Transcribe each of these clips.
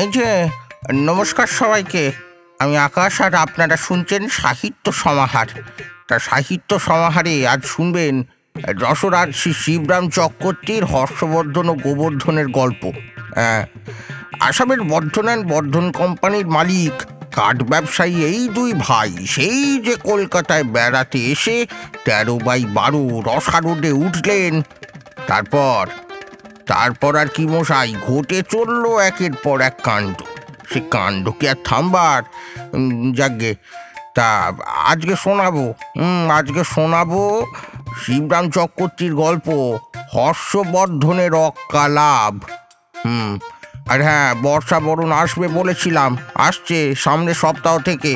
এই যে, নমস্কার সবাইকে। আমি আকাশ আর আপনারা শুনছেন সাহিত্য সমাহার। তা সাহিত্য সমাহারে আজ শুনবেন যশোরাজ শ্রী শিবরাম চক্রবর্তীর হর্ষবর্ধন ও গোবর্ধনের গল্প। আসামের বর্ধনান বর্ধন কোম্পানির মালিক, কাঠ ব্যবসায়ী এই দুই ভাই সেই যে কলকাতায় বেড়াতে এসে তেরো বাই বারো রসা রোডে উঠলেন। তারপর তারপর আর কি মশাই, ঘটে চলল একের পর এক কাণ্ড। সে কাণ্ড কি আর থামবার যাকগে তা আজকে শোনাবো হুম আজকে শোনাবো শিবরাম চক্রবর্তীর গল্প, হর্ষবর্ধনের অক্কালাভ হুম, আর হ্যাঁ বর্ষা বরণ আসবে বলেছিলাম, আসছে সামনের সপ্তাহ থেকে।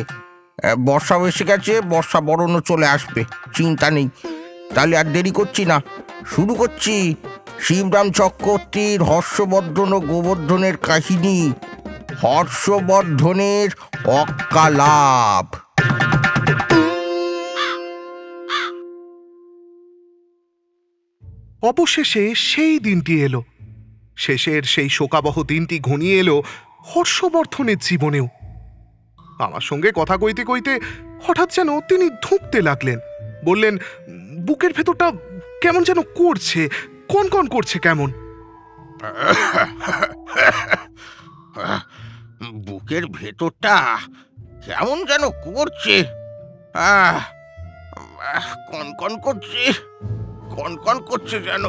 বর্ষাও এসে গেছে, বর্ষা বরণও চলে আসবে, চিন্তা নেই। তাহলে আর দেরি করছি না, শুরু করছি। শিবরাম চক্রবর্তীর হর্ষবর্ধন ও গোবর্ধনের কাহিনী, হর্ষবর্ধনের অক্কালাভ অবশেষে সেই দিনটি এলো। শেষের সেই শোকাবহ দিনটি ঘনিয়ে এলো হর্ষবর্ধনের জীবনেও। আমার সঙ্গে কথা কইতে কইতে হঠাৎ যেন তিনি ধুঁকতে লাগলেন। বললেন, বুকের ভেতরটা কেমন যেন করছে কন কন করছে কেমন? বুকের ভেতরটা কেমন যেন করছে? আহ, কনকন করছে? কনকন করছে যেন?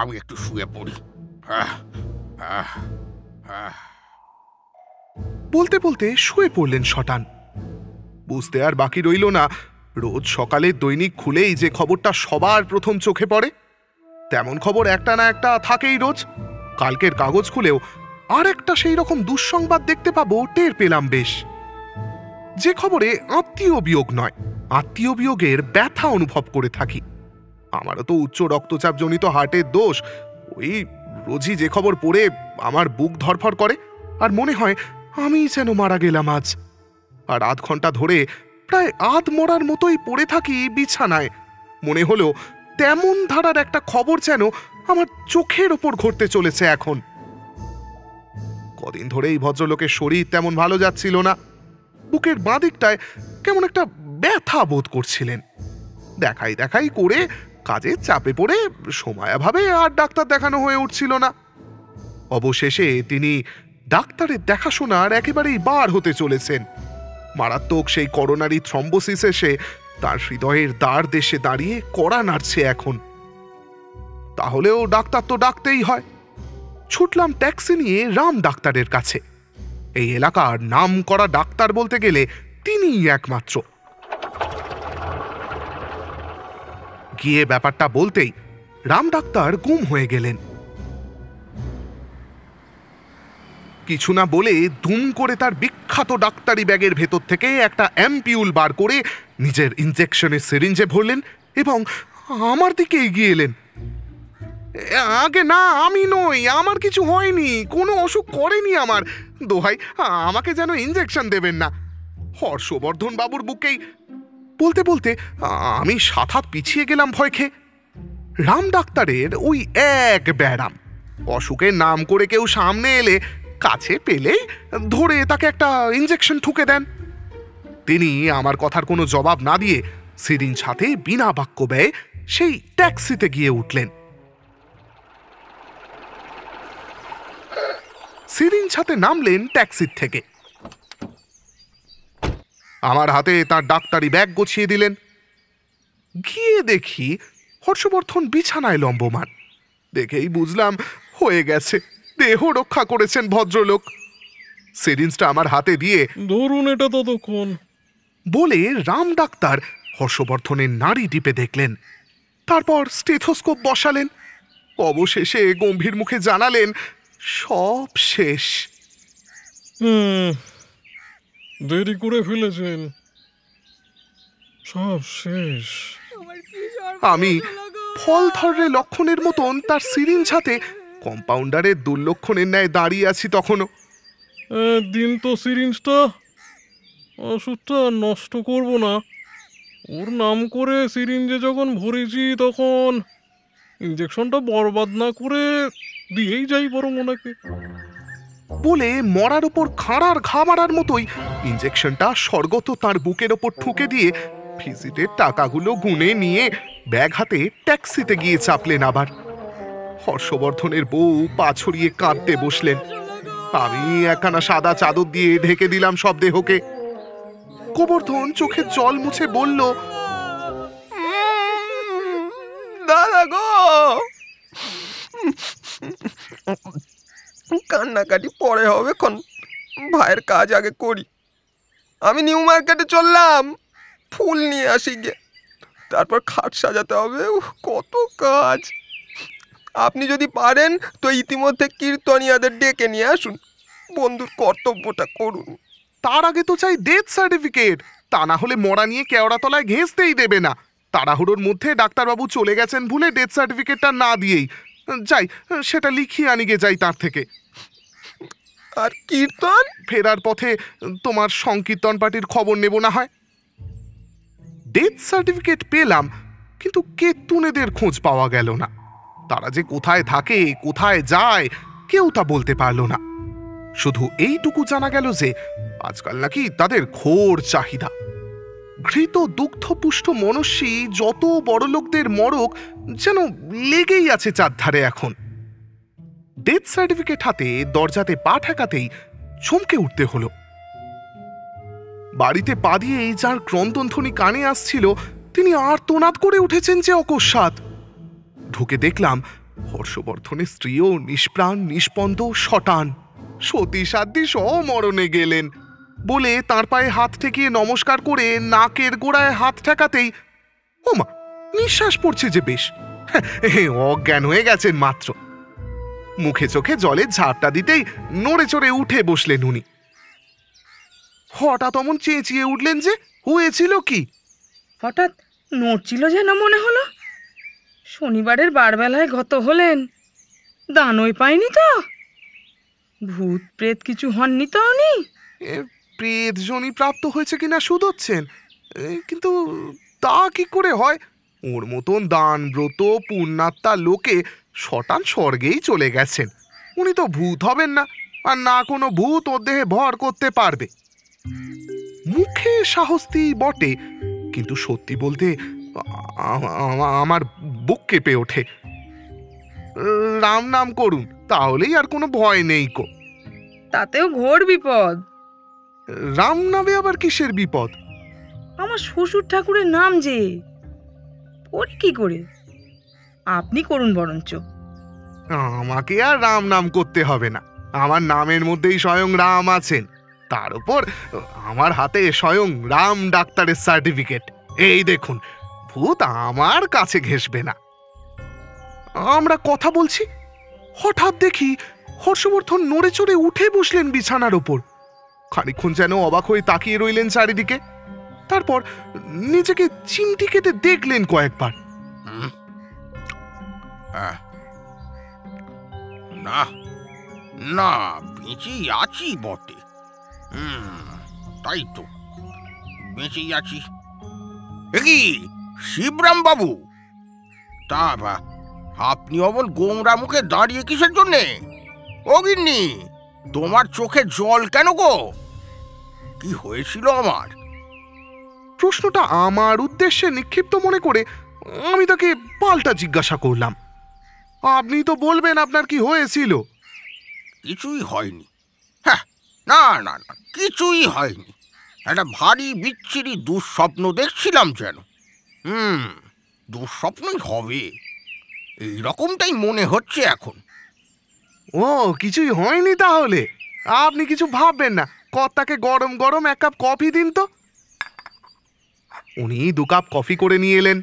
আমি একটু শুয়ে পড়ি। বলতে বলতে শুয়ে পড়লেন শটান। বুঝতে আর বাকি রইল না। রোজ সকালে দৈনিক খুলেই যে খবরটা সবার প্রথম চোখে পড়ে, তেমন খবর একটা না একটা থাকেই রোজ। কালকের কাগজ খুলেও আর একটা সেই রকম দুঃসংবাদ দেখতে পাবো, টের পেলাম বেশ। যে খবরে আত্মীয় বিয়োগ নয়, আত্মীয় বিয়োগের ব্যথা অনুভব করে থাকি। আমারও তো উচ্চ রক্তচাপ জনিত হার্টের দোষ, ওই রোজই যে খবর পড়ে আমার বুক ধরফর করে, আর মনে হয় আমি যেন মারা গেলাম আজ। আর আধ ঘণ্টা ধরে প্রায় আধ মরার মতোই পড়ে থাকি বিছানায়। মনে হলো তেমন ধারার একটা খবর যেন আমার চোখের ওপর ঘটতে চলেছে এখন। কদিন ধরেই ভদ্রলোকের শরীর তেমন ভালো যাচ্ছিল না। বুকের বাঁ দিকটায় কেমন একটা ব্যথা বোধ করছিলেন। দেখাই দেখাই করে কাজের চাপে পড়ে সময়াভাবে আর ডাক্তার দেখানো হয়ে উঠছিল না। অবশেষে তিনি ডাক্তারের দেখাশোনার একেবারেই বার হতে চলেছেন। মারাত্মক সেই করোনারি থ্রম্বোসিস এসে তার হৃদয়ের দ্বার দেশে দাঁড়িয়ে কড়া নাড়ছে এখন। তাহলেও ডাক্তার তো ডাকতেই হয়। ছুটলাম ট্যাক্সি নিয়ে রাম ডাক্তারের কাছে। এই এলাকার নাম করা ডাক্তার বলতে গেলে তিনিই একমাত্র। গিয়ে ব্যাপারটা বলতেই রাম ডাক্তার গুম হয়ে গেলেন। কিছু না বলে দুম করে তার বিখ্যাত ডাক্তারি ব্যাগের ভেতর থেকে একটা অ্যাম্পিউল বার করে নিজের ইনজেকশনের সিরিঞ্জে ভরলেন এবং আমার দিকে এগিয়ে এলেন। আগে না, আমি নই, আমার কিছু হয়নি, কোনো অসুখ করেনি আমার। দোহাই, আমাকে যেন ইনজেকশন দেবেন না। হর্ষবর্ধন বাবুর বুকেই বলতে বলতে আমি সাত হাত পিছিয়ে গেলাম ভয় খেয়ে। রাম ডাক্তারের ওই এক ব্যারাম। অসুখের নাম করে কেউ সামনে এলে কাছে পেলেই ধরে তাকে একটা ইঞ্জেকশন ঠুকে দেন। তিনি আমার কথার কোনো জবাব না দিয়ে সেদিন হাতে বিনা বাক্য ব্যয়ে সেই ট্যাক্সিতে গিয়ে উঠলেন। সিরিঞ্জ হাতে নামলেন ট্যাক্সির থেকে। আমার হাতে তার ডাক্তারি ব্যাগ গোছিয়ে দিলেন। গিয়ে দেখি হর্ষবর্ধন বিছানায় লম্বমান। দেখেই বুঝলাম হয়ে গেছে। দেহ রক্ষা করেছেন ভদ্রলোক। সিরিঞ্জটা আমার হাতে দিয়ে ধরুন এটা ততক্ষণ। বলে রাম ডাক্তার হর্ষবর্ধনের নাড়ি টিপে দেখলেন। তারপর স্টেথোস্কোপ বসালেন। অবশেষে গম্ভীর মুখে জানালেন সব শেষ। দেরি করে ফেলেছেন। সব শেষ। আমি ফল ধরে লক্ষণের মতন তার সিরিঞ্জ হাতে কম্পাউন্ডারের দুর্লক্ষণের ন্যায় দাঁড়িয়ে আছি তখনও। দিন তো সিরিঞ্জটা। ওষুধটা নষ্ট করব না। ওর নাম করে সিরিঞ্জে যখন ভরেছি তখন ইঞ্জেকশনটা বরবাদ না করে দিয়েই যাই বরং ওনাকে। বলে মরার ওপর খাঁড়ার ঘা মারার মতোই ইঞ্জেকশনটা স্বর্গত তার বুকের ওপর ঠুকে দিয়ে ভিজিটের টাকাগুলো গুনে নিয়ে ব্যাগ হাতে ট্যাক্সিতে গিয়ে চাপলেন আবার। হর্ষবর্ধনের বউ পা ছড়িয়ে কাঁদতে বসলেন। আমি একখানা সাদা চাদর দিয়ে ঢেকে দিলাম সব দেহকে। গোবর্ধন চোখে জল মুছে বলল, দাদা গো! কান্নাকাটি পরে হবে খন ভাইয়ের কাজ আগে করি। আমি নিউ মার্কেটে চললাম, ফুল নিয়ে আসি গে তারপর খাট সাজাতে হবে কত কাজ। আপনি যদি পারেন তো ইতিমধ্যে কীর্তনিয়াদের ডেকে নিয়ে আসুন। বন্ধুর কর্তব্যটা করুন। তার আগে তো চাই ডেথ সার্টিফিকেট তা না হলে মরা নিয়ে কেওড়াতলায় ঘেঁচতেই দেবে না। তাড়াহুড়োর মধ্যে ডাক্তারবাবু চলে গেছেন ভুলে ডেথ সার্টিফিকেটটা না দিয়েই। যাই সেটা লিখিয়ে আনি গে যাই তার থেকে। আর কীর্তন? ফেরার পথে তোমার সংকীর্তন পার্টির খবর নেব না হয়। ডেথ সার্টিফিকেট পেলাম কিন্তু কেতুনেদের খোঁজ পাওয়া গেল না। তারা যে কোথায় থাকে, কোথায় যায়, কেউ তা বলতে পারল না। শুধু এইটুকু জানা গেল যে, আজকাল নাকি তাদের ঘোর চাহিদা। ঘৃত, দুগ্ধপুষ্ট মনস্বী যত বড় লোকদের মরক, যেন লেগেই আছে চারধারে এখন। ডেথ সার্টিফিকেট হাতে, দরজাতে পা ঠেকাতেই চমকে উঠতে হলো। বাড়িতে পা দিয়েই যার ক্রন্দনধ্বনি কানে আসছিল, তিনি আর তোনাদ করে উঠেছেন যে অকস্মাৎ। ঢুকে দেখলাম হর্ষবর্ধনের স্ত্রীও নিষ্প্রাণ নিষ্পন্দ শটান। সতী সাধ্যি মরণে গেলেন। বলে তার পায়ে হাত ঠেকিয়ে নমস্কার করে নাকের গোড়ায় হাত ঠেকাতেই ওমা নিঃশ্বাস পড়ছে যে বেশ। হ্যাঁ, অজ্ঞান হয়ে গেছেন মাত্র। মুখে চোখে জলের ঝাপটা দিতেই নড়ে চড়ে উঠে বসলেন উনি। হঠাৎ অমন চেঁচিয়ে উঠলেন যে হয়েছিল কি? হঠাৎ নড়ছিল যেন মনে হলো? শনিবারের বারবেলায় গত হলেন। দানই পাইনি তো। ভূত প্রেত কিছু হননি তো উনি? প্রেত জনি প্রাপ্ত হয়েছে কিনা শুধোচ্ছেন। কিন্তু তা কি করে হয়? ওর মতন দান ব্রত পুণ্যাত্মা লোকে শটান স্বর্গেই চলে গেছেন। উনি তো ভূত হবেন না, আর না কোনো ভূত ওর দেহে ভর করতে পারবে। মুখে সাহস্তি বটে, কিন্তু সত্যি বলতে আমার বুক কেঁপে ওঠে। রাম নাম করুন তাহলেই আর কোনো ভয় নেই কো। তাতেও ঘোর বিপদ। রাম নামে আবার কিসের বিপদ? আমার শ্বশুর ঠাকুরের নাম যে পড়ি কি করে? আপনি করুন বরঞ্চ। আমাকে আর রাম নাম করতে হবে না। আমার নামের মধ্যেই স্বয়ং রাম আছেন। তার উপর আমার হাতে স্বয়ং রাম ডাক্তারের সার্টিফিকেট। এই দেখুন ভূত আমার কাছে ঘেসবে না। আমরা কথা বলছি। হঠাৎ দেখি হর্ষবর্ধন নড়ে চড়ে উঠে বসলেন বিছানার ওপর। খানিক্ষণ যেন অবাক হয়ে তাকিয়ে রইলেন চারিদিকে। তারপর নিজেকে চিমটি কেটে দেখলেন কয়েকবার। না। না বেঁচেই আছি বটে। তাই তো। বেঁচেই আছি। শিবরাম বাবু তা বা আপনি অমন গোমরা মুখে দাঁড়িয়ে কিসের জন্যে? ও গিন্নি তোমার চোখে জল কেন গো? কি হয়েছিল আমার? প্রশ্নটা আমার উদ্দেশ্যে নিক্ষিপ্ত মনে করে আমি তাকে পাল্টা জিজ্ঞাসা করলাম। আপনি তো বলবেন আপনার কি হয়েছিল। কিছুই হয়নি। হ্যাঁ না না না কিছুই হয়নি। একটা ভারী বিচ্ছিরি দুঃস্বপ্ন দেখছিলাম যেন। হুম দুঃস্বপ্নই হবে। এই রকমটাই মনে হচ্ছে এখন। ও কিছুই হয়নি তাহলে? আপনি কিছু ভাববেন না। কর্তাকে গরম গরম এক কাপ কফি দিন তো। উনি দু কাপ কফি করে নিয়ে এলেন।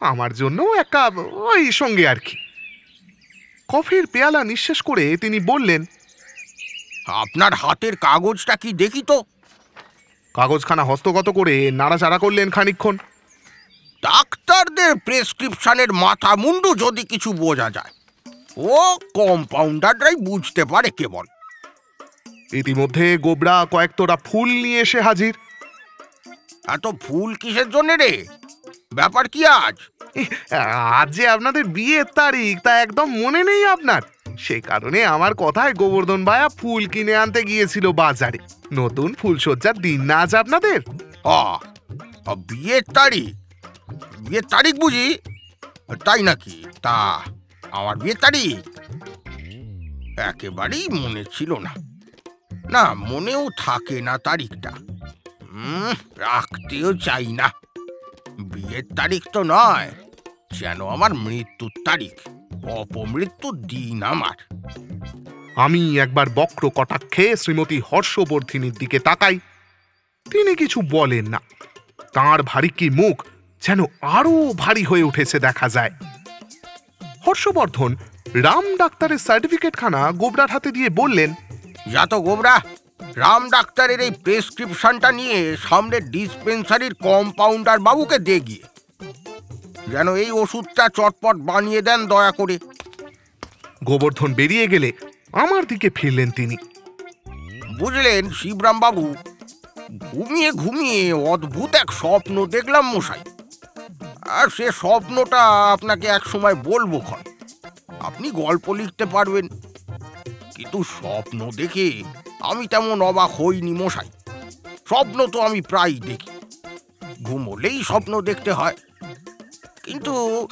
আমার জন্য এক কাপ ওই সঙ্গে আর কি। কফির পেয়ালা নিঃশেষ করে তিনি বললেন আপনার হাতের কাগজটা কি দেখি তো? কাগজখানা হস্তগত করে নাড়াচাড়া করলেন খানিক্ষণ ডাক্তারদের প্রেসক্রিপশনের মাথা মুন্ডু যদি কিছু বোঝা যায় ও কম্পাউন্ডাররাই বুঝতে পারে কেবল। ইতিমধ্যে গোবরা কয়েক তোড়া ফুল নিয়ে এসে হাজির। এত ফুল কিসের জন্য রে? ব্যাপার কি আজ? আজ যে আপনাদের বিয়ের তারিখ তা একদম মনে নেই আপনার। সে কারণে আমার কথায় গোবর্ধন ভাইয়া ফুল কিনে আনতে গিয়েছিল বাজারে। নতুন ফুলসজ্জার দিন না আজ আপনাদের? বিয়ের তারিখ? বিয়ের তারিখ বুঝি? তাই নাকি? তা, আমার বিয়ের তারিখ? একেবারেই মনে ছিল না। না, মনেও থাকে না তারিখটা। রাখতেও চাই না। বিয়ের তারিখ তো নয়, যেন আমার মৃত্যুর তারিখ, অপমৃত্যুর দিন আমার। আমি একবার বক্র কটাক্ষে শ্রীমতী হর্ষবর্ধিনীর দিকে তাকাই, তিনি কিছু বলেন না। তার ভারী কি মুখ যেন আরও ভারী হয়ে উঠেছে দেখা যায়। হর্ষবর্ধন রাম ডাক্তারের সার্টিফিকেটখানা গোবরার হাতে দিয়ে বললেন যা তো গোবরা। রাম ডাক্তারের এই প্রেসক্রিপশনটা নিয়ে সামনে ডিসপেন্সারির কম্পাউন্ডার বাবুকে দে গিয়ে। যেন এই ওষুধটা চটপট বানিয়ে দেন দয়া করে। গোবর্ধন বেরিয়ে গেলে আমার দিকে ফিরলেন তিনি। বুঝলেন শিবরাম বাবু ঘুমিয়ে ঘুমিয়ে অদ্ভুত এক স্বপ্ন দেখলাম মশাই। আর সে স্বপ্নটা আপনাকে এক সময় বলব খন। আপনি গল্প লিখতে পারবেন। কিন্তু স্বপ্ন দেখে আমি তেমন অবাক হইনি মশাই। স্বপ্ন তো আমি প্রায়ই দেখি। ঘুমোলেই স্বপ্ন দেখতে হয়। কিন্তু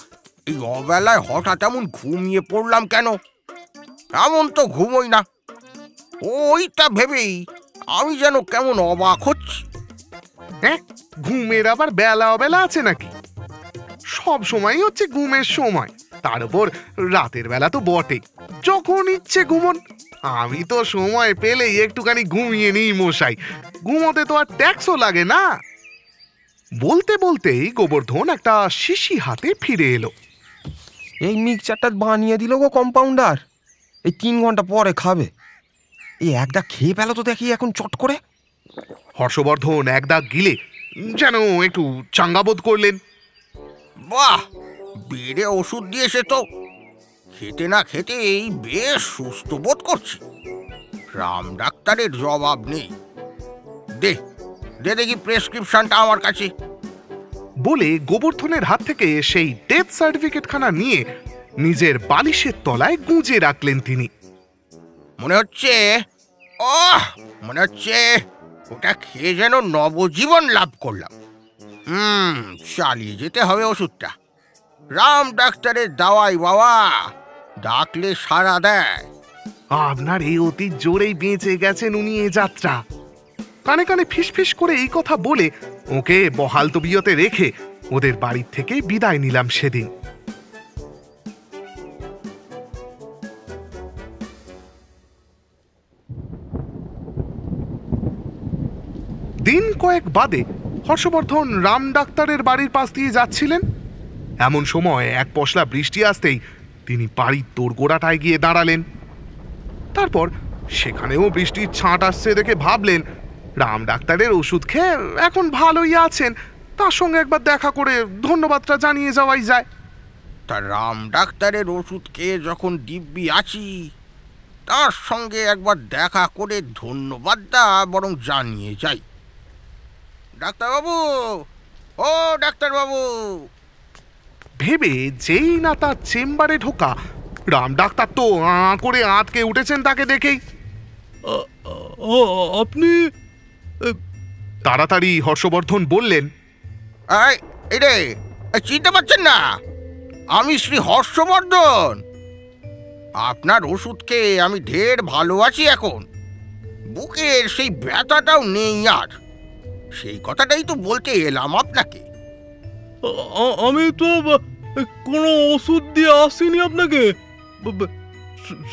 এই অবেলায় হঠাৎ এমন ঘুমিয়ে পড়লাম কেন? এমন তো ঘুমোই না। ওইটা ভেবেই আমি যেন কেমন অবাক হচ্ছি। হ্যাঁ ঘুমের আবার বেলা অবেলা আছে নাকি? সব সময় হচ্ছে ঘুমের সময়। তার উপর রাতের বেলা তো বটে। যখন ইচ্ছে ঘুমন আমি তো সময় পেলেই একটুখানি ঘুমিয়ে নিই মশাই। ঘুমোতে তো আর ট্যাক্সও লাগে না। বলতে বলতেই গোবর্ধন একটা শিশি হাতে ফিরে এলো। এই মিক্সচারটা বানিয়ে দিল গো কম্পাউন্ডার এই তিন ঘণ্টা পরে খাবে। এই একটা খেয়ে পেল তো দেখি এখন চট করে। হর্ষবর্ধন এক দাগ গিলে যেন একটু চাঙ্গাবোধ করলেন। বাহ বেড়ে ওষুধ দিয়েছে তো খেতে না খেতে এই বেশ সুস্থ বোধ করছি। রাম ডাক্তারের জবাব নেই। দে দে দেখি প্রেসক্রিপশনটা আমার কাছে। বলে গোবর্ধনের হাত থেকে সেই ডেথ সার্টিফিকেটখানা নিয়ে নিজের বালিশের তলায় গুঁজে রাখলেন তিনি। মনে হচ্ছে ওহ মনে হচ্ছে ওটা খেয়ে যেন নবজীবন লাভ করলাম। হুম, চালিয়ে যেতে হবে ওষুধটা। রাম ডাক্তারের দাওয়াই বাবা, ডাকলে সারা দেয়। আপনার এই অতি জোরেই বেঁচে গেছেন উনি এ যাত্রা। কানে কানে ফিসফিস করে এই কথা বলে ওকে বহাল তবিয়তে রেখে ওদের বাড়ির থেকে বিদায় নিলাম সেদিন। দিন কয়েক বাদে হর্ষবর্ধন রাম ডাক্তারের বাড়ির পাশ দিয়ে যাচ্ছিলেন? এমন সময় এক পশলা বৃষ্টি আসতেই তিনি বাড়ির দোরগোড়াটায় গিয়ে দাঁড়ালেন। তারপর সেখানেও বৃষ্টির ছাঁট আসছে দেখে ভাবলেন, রাম ডাক্তারের ওষুধ খেয়ে এখন ভালোই আছেন, তার সঙ্গে একবার দেখা করে ধন্যবাদটা জানিয়ে যাওয়াই যায়। তা রাম ডাক্তারের ওষুধ খেয়ে যখন দিব্যি আছি, তার সঙ্গে একবার দেখা করে ধন্যবাদটা বরং জানিয়ে যাই। ডাক্তারবাবু! ও ডাক্তারবাবু! ভেবে যেই না তার চেম্বারে ঢোকা রাম ডাক্তার তো আঁ করে আঁতকে উঠেছেন তাকে দেখেই। আপনি? তাড়াতাড়ি হর্ষবর্ধন বললেন রে চিনতে পারছেন না? আমি শ্রী হর্ষবর্ধন। আপনার ওষুধ খেয়ে আমি ঢের ভালো আছি এখন। বুকের সেই ব্যথাটাও নেই আর। সেই কথাটাই তো বলতে এলাম আপনাকে। আমি তো কোনো ওষুধ দিয়ে আসিনি আপনাকে।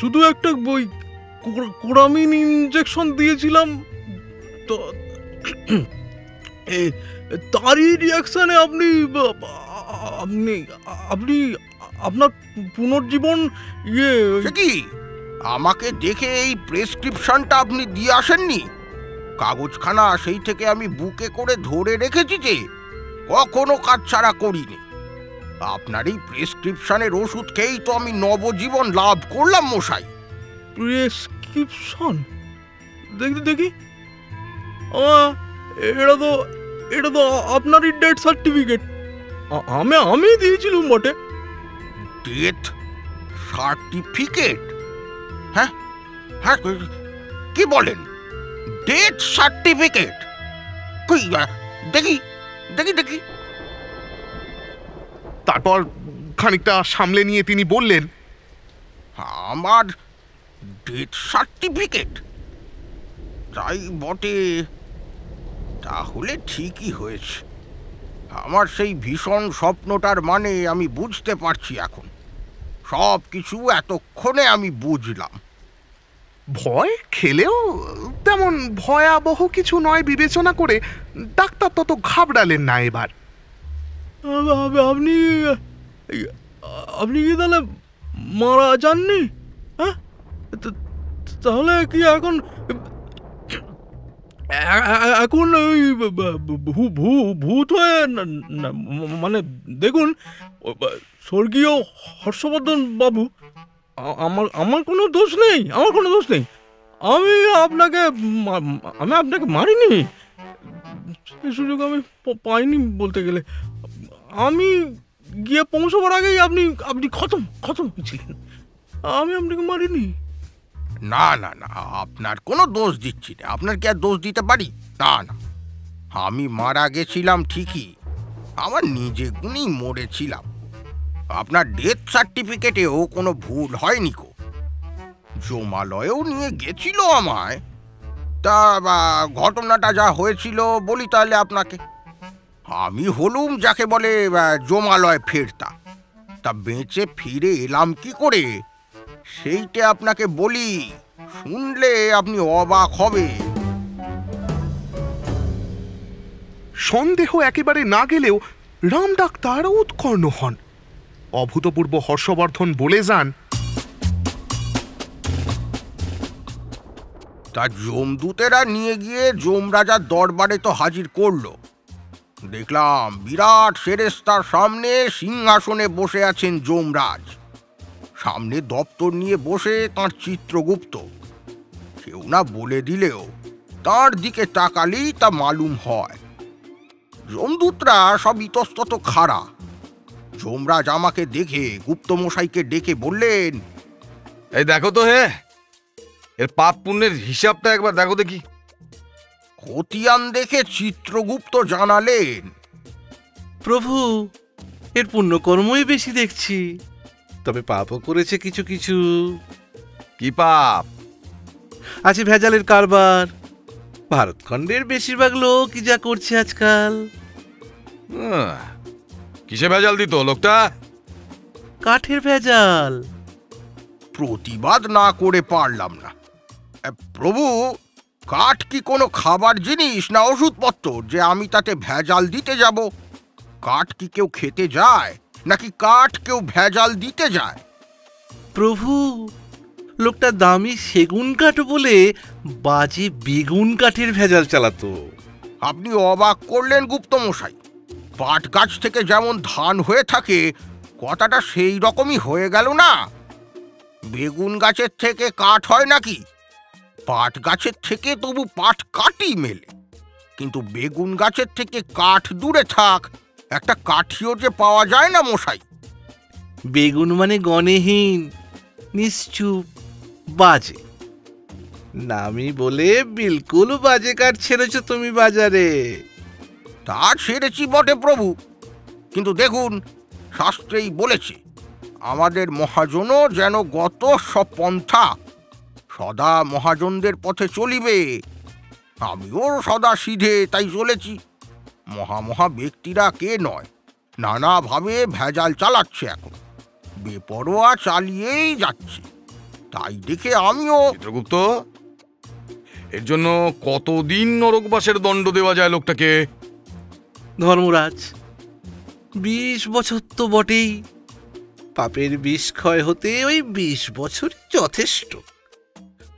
শুধু একটা বই কোরামিন ইঞ্জেকশন দিয়েছিলাম। তো তারই রিয়াকশানে আপনি আপনি আপনি আপনার পুনর্জীবন ইয়ে কি? আমাকে দেখে এই প্রেসক্রিপশনটা আপনি দিয়ে আসেননি? কাগজখানা সেই থেকে আমি বুকে করে ধরে রেখেছি যে কখনো কাজ ছাড়া করিনি। আপনার এই প্রেসক্রিপশনের ওষুধ খেয়েই তো আমি নবজীবন লাভ করলাম মশাই। প্রেসক্রিপশন? দেখি দেখি। এটা তো এটা তো আপনারই ডেথ সার্টিফিকেট আমি আমি দিয়েছিলাম বটে। ডেথ সার্টিফিকেট হ্যাঁ হ্যাঁ কি বলেন? ডেথ সার্টিফিকেট কই দেখি দেখি দেখি। তারপর খানিকটা সামলে নিয়ে তিনি বললেন, আমার ডেথ সার্টিফিকেট তাই বটে। তাহলে ঠিকই হয়েছে। আমার সেই ভীষণ স্বপ্নটার মানে আমি বুঝতে পারছি এখন। সব কিছু এতক্ষণে আমি বুঝলাম। ভয়? খেলেও তেমন ভয়াবহ কিছু নয় বিবেচনা করে ডাক্তার তত ঘাবড়ালেন না এবার। আপনি আপনি কি তাহলে মারা যাননি? হ্যাঁ? তাহলে কি এখন এখন ওই ভূত হয়ে মানে দেখুন, স্বর্গীয় হর্ষবর্ধন বাবু আমার আমার কোনো দোষ নেই, আমার কোনো দোষ নেই। আমি আপনাকে আমি আপনাকে মারিনি। সুযোগ আমি পাইনি বলতে গেলে। আমি গিয়ে পৌঁছবার আগেই আপনি আপনি খতম খতম হয়েছিলেন। আমি আপনাকে মারিনি। না না না, আপনার কোনো দোষ দিচ্ছি না। আপনার কি আর দোষ দিতে পারি? না না। আমি মারা গেছিলাম ঠিকই। আমার নিজে গুণেই মরেছিলাম। আপনার ডেথ সার্টিফিকেটেও কোনো ভুল হয়নি কো? জমালয়েও নিয়ে গেছিল আমায়। তা ঘটনাটা যা হয়েছিল বলি তাহলে আপনাকে। আমি হলুম যাকে বলে জমালয় ফেরতা। তা বেঁচে ফিরে এলাম কি করে? সেইটা আপনাকে বলি, শুনলে আপনি অবাক হবে সন্দেহ একেবারে না গেলেও রাম ডাক্তার উৎকর্ণ হন। অভূতপূর্ব হর্ষবর্ধন বলে যান, তা জমদূতেরা নিয়ে গিয়ে যমরাজার দরবারে তো হাজির করল। দেখলাম বিরাট সেরেস্তার সামনে সিংহাসনে বসে আছেন যমরাজ। সামনে দপ্তর নিয়ে বসে তার চিত্রগুপ্ত। কেউ না বলে দিলেও তার দিকে তাকালেই তা মালুম হয়। যমদূতরা সব ইতস্তত খাড়া। যমরাজ আমাকে দেখে গুপ্তমশাইকে ডেকে বললেন এই দেখো তো হে এর পাপ পুণ্যের হিসাবটা একবার দেখো দেখি। খতিয়ান দেখে চিত্রগুপ্ত জানালেন প্রভু এর পুণ্যকর্মই বেশি দেখছি। তবে পাপও করেছে কিছু কিছু। কি পাপ? আছে ভেজালের কারবার। ভারতখণ্ডের বেশিরভাগ লোকই যা করছে আজকাল। আহ, কিসে ভেজাল দিত লোকটা? কাঠের ভেজাল। প্রতিবাদ না করে পারলাম না। এ, প্রভু কাঠ কি কোনো খাবার জিনিস না ওষুধপত্র যে আমি তাতে ভেজাল দিতে যাব? কাঠ কি কেউ খেতে যায়? নাকি কাঠ কেউ ভেজাল দিতে যায়? প্রভু লোকটা দামি সেগুন কাঠ বলে বাজে বেগুন কাঠের ভেজাল চালাতো। আপনি অবাক করলেন গুপ্তমশাই। পাট গাছ থেকে যেমন ধান হয়ে থাকে, কথাটা সেই রকমই হয়ে গেল না? বেগুন গাছের থেকে কাঠ হয় নাকি? পাট গাছের থেকে তবু পাট কাটি মেলে। কিন্তু বেগুন গাছের থেকে কাঠ দূরে থাক, একটা কাঠিও যে পাওয়া যায় না মশাই। বেগুন মানে গণেহীন, নিশ্চুপ, বাজে। নামি বলে বিলকুল বাজে কাঠ ছেড়েছ তুমি বাজারে। তা ছেড়েছি বটে প্রভু। কিন্তু দেখুন, শাস্ত্রেই বলেছে, আমাদের মহাজনও যেন গত সব পন্থা সদা মহাজনদের পথে চলিবে। আমিও সদা সিধে তাই চলেছি। মহা মহা ব্যক্তিরা কে নয়, নানাভাবে ভেজাল চালাচ্ছে এখন। বেপরোয়া চালিয়েই যাচ্ছে। তাই দেখে আমিও চিত্রগুপ্ত, এর জন্য কতদিন নরকবাসের দণ্ড দেওয়া যায় লোকটাকে? ধর্মরাজ বিশ বছর তো বটেই। পাপের বিষ ক্ষয় হতে ওই বিশ বছর যথেষ্ট।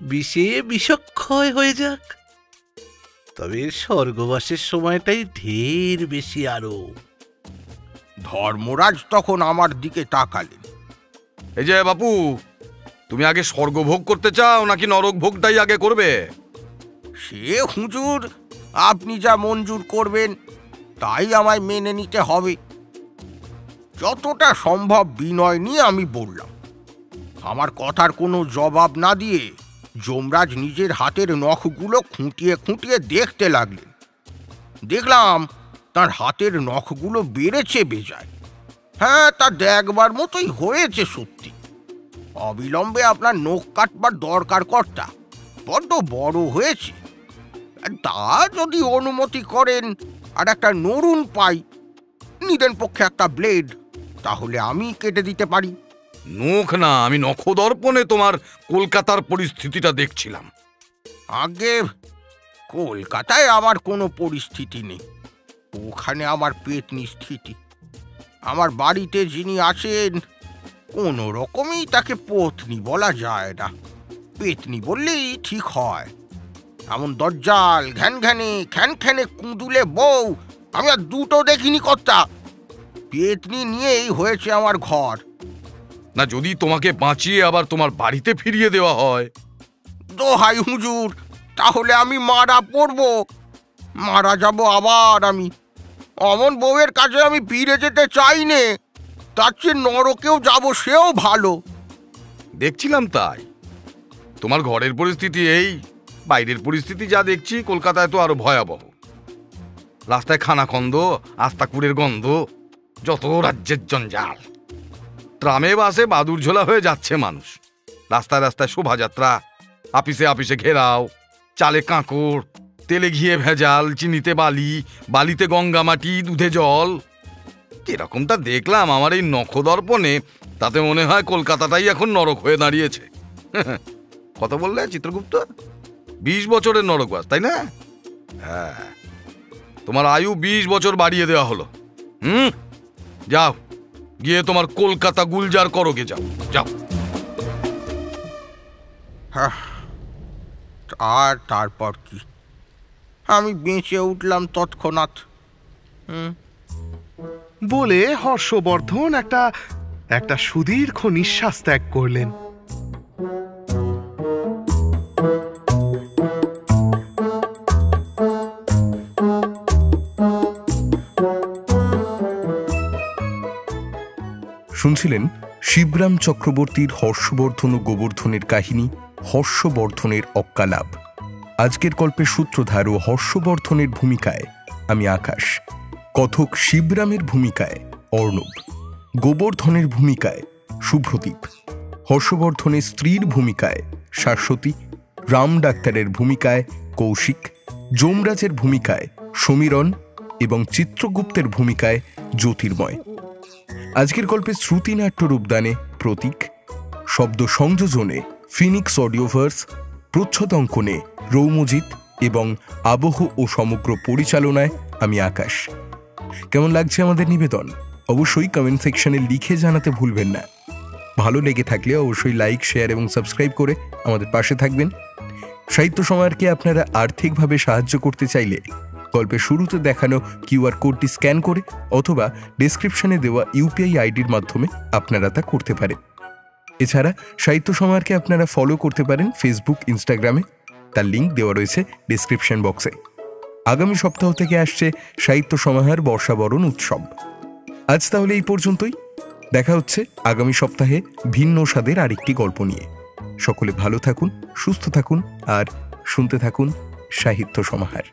বিষে বিষক্ষয় হয়ে যাক। তবে স্বর্গবাসের সময়টাই ঢের বেশি আরও। ধর্মরাজ তখন আমার দিকে তাকালেন। এই যে বাপু তুমি আগে স্বর্গভোগ করতে চাও নাকি নরক ভোগটাই আগে করবে? সে হুজুর আপনি যা মঞ্জুর করবেন তাই আমায় মেনে নিতে হবে। যতটা সম্ভব বিনয় নিয়ে আমি বললাম। আমার কথার কোনো জবাব না দিয়ে যমরাজ নিজের হাতের নখগুলো খুঁটিয়ে খুঁটিয়ে দেখতে লাগলেন। দেখলাম তার হাতের নখগুলো বেড়েছে বেজায়। হ্যাঁ তা দেখবার মতোই হয়েছে সত্যি। অবিলম্বে আপনার নখ কাটবার দরকার কর্তা, বড্ড বড় হয়েছে। তা যদি অনুমতি করেন আর একটা নরুন পাই। নিদেন পক্ষে একটা ব্লেড তাহলে আমি কেটে দিতে পারি। নখ না আমি নখদর্পণে তোমার কলকাতার পরিস্থিতিটা দেখছিলাম। আগে কলকাতায় আমার কোনো পরিস্থিতি নেই। ওখানে আমার পেতনি স্থিতি আমার বাড়িতে যিনি আছেন কোনো রকমই তাকে পত্নী বলা যায় না। পেতনি বললেই ঠিক হয়। এমন দরজাল ঘ্যান ঘ্যানে খ্যান খ্যানে কুঁদুলে বউ আমি আর দুটো দেখিনি কর্তা। পেতনি নিয়েই হয়েছে আমার ঘর। না যদি তোমাকে বাঁচিয়ে আবার তোমার বাড়িতে ফিরিয়ে দেওয়া হয়। দোহাই হুজুর তাহলে আমি মারা পড়ব। মারা যাব আবার আমি। অমন বউয়ের কাছে আমি ফিরে যেতে চাই নে তার চেয়ে নরকেও যাব সেও ভালো। দেখছিলাম তাই। তোমার ঘরের পরিস্থিতি এই। বাইরের পরিস্থিতি যা দেখছি, কলকাতায় তো আরও ভয়াবহ। রাস্তায় খানাখন্দ আস্তাকুড়ের গন্ধ, যত রাজ্যের জঞ্জাল। ট্রামে, বাসে বাদুর ঝোলা হয়ে যাচ্ছে মানুষ। রাস্তায় রাস্তায় শোভাযাত্রা, আপিসে আপিসে ঘেরাও, চালে কাঁকড়, তেলে ঘিয়ে ভেজাল, চিনিতে বালি, বালিতে গঙ্গা মাটি, দুধে জল। এরকমটা দেখলাম আমার এই নখদর্পণে, তাতে মনে হয় কলকাতাটাই এখন নরক হয়ে দাঁড়িয়েছে। কত বললে, চিত্রগুপ্ত? বিশ বছরের নরকবাস তাই না? হ্যাঁ। তোমার আয়ু বিশ বছর বাড়িয়ে দেওয়া হলো। হুম? যাও গিয়ে তোমার কলকাতা গুলজার করোগে যাও। যাও। আর তারপর কি? আমি বেঁচে উঠলাম তৎক্ষণাৎ। হুম। বলে হর্ষবর্ধন একটা একটা সুদীর্ঘ নিঃশ্বাস ত্যাগ করলেন। শুনছিলেন শিবরাম চক্রবর্তীর হর্ষবর্ধন ও গোবর্ধনের কাহিনী, হর্ষবর্ধনের অক্কালাপ। আজকের গল্পের সূত্রধার ও হর্ষবর্ধনের ভূমিকায়, আমি আকাশ। কথক শিবরামের ভূমিকায়, অর্ণব। গোবর্ধনের ভূমিকায়, শুভ্রদীপ। হর্ষবর্ধনের স্ত্রীর ভূমিকায়, শাশ্বতী। রাম ডাক্তারের ভূমিকায়, কৌশিক। যমরাজের ভূমিকায়, সমীরণ। এবং চিত্রগুপ্তের ভূমিকায়, জ্যোতির্ময়। আজকের গল্পের শ্রুতিনাট্য রূপদানে প্রতীক, শব্দ সংযোজনে ফিনিক্স অডিওভার্স প্রচ্ছদ অঙ্কনে রৌমজিৎ এবং আবহ ও সমগ্র পরিচালনায় আমি আকাশ। কেমন লাগছে আমাদের নিবেদন? অবশ্যই কমেন্ট সেকশনে লিখে জানাতে ভুলবেন না। ভালো লেগে থাকলে অবশ্যই লাইক শেয়ার এবং সাবস্ক্রাইব করে আমাদের পাশে থাকবেন। সাহিত্য সমারকে আপনারা আর্থিকভাবে সাহায্য করতে চাইলে গল্পের শুরুতে দেখানো কিউআর কোডটি স্ক্যান করে অথবা ডেসক্রিপশনে দেওয়া ইউপিআই আইডির মাধ্যমে আপনারা তা করতে পারেন। এছাড়া সাহিত্য সমারকে আপনারা ফলো করতে পারেন ফেসবুক ইনস্টাগ্রামে তার লিঙ্ক দেওয়া রয়েছে ডেসক্রিপশন বক্সে আগামী সপ্তাহ থেকে আসছে সাহিত্য সমাহার বর্ষাবরণ উৎসব। আজ তাহলে এই পর্যন্তই। দেখা হচ্ছে আগামী সপ্তাহে ভিন্ন স্বাদের আরেকটি গল্প নিয়ে। সকলে ভালো থাকুন, সুস্থ থাকুন আর শুনতে থাকুন সাহিত্য সমাহার।